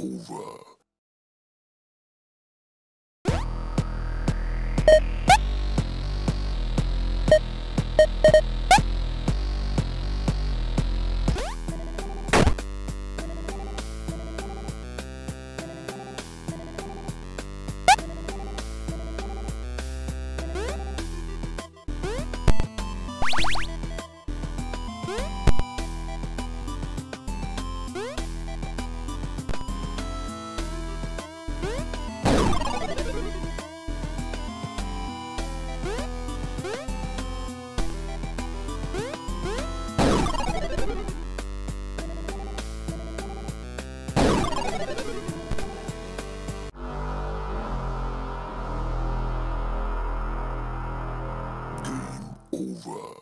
over. Over.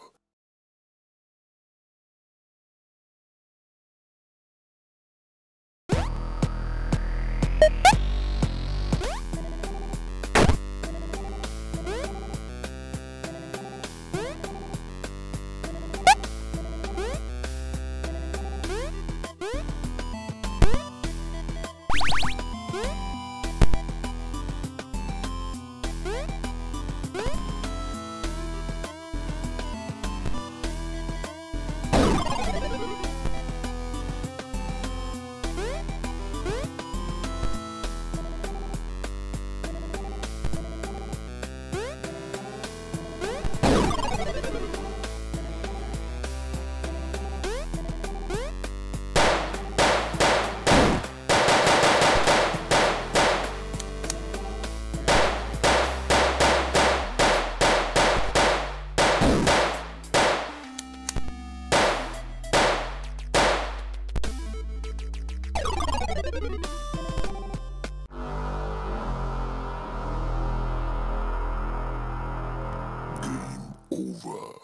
Over.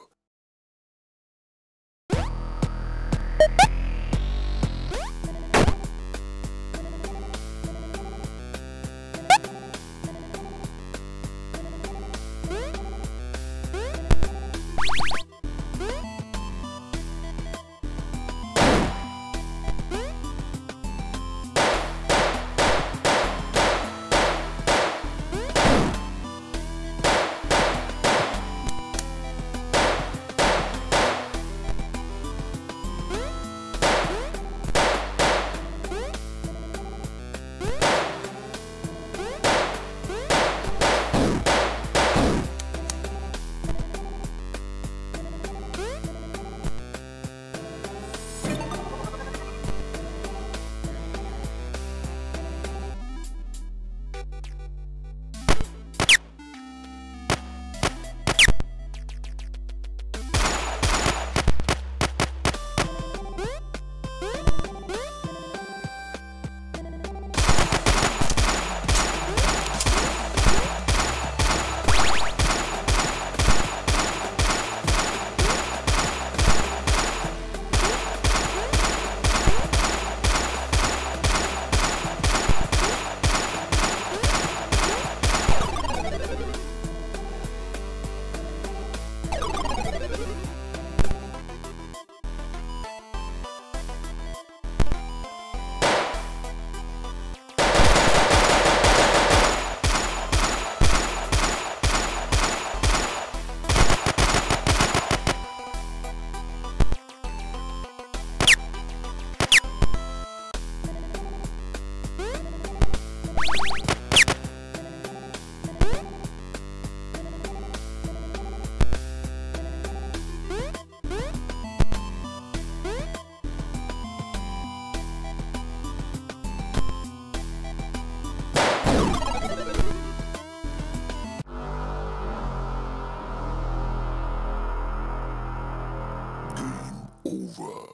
Over.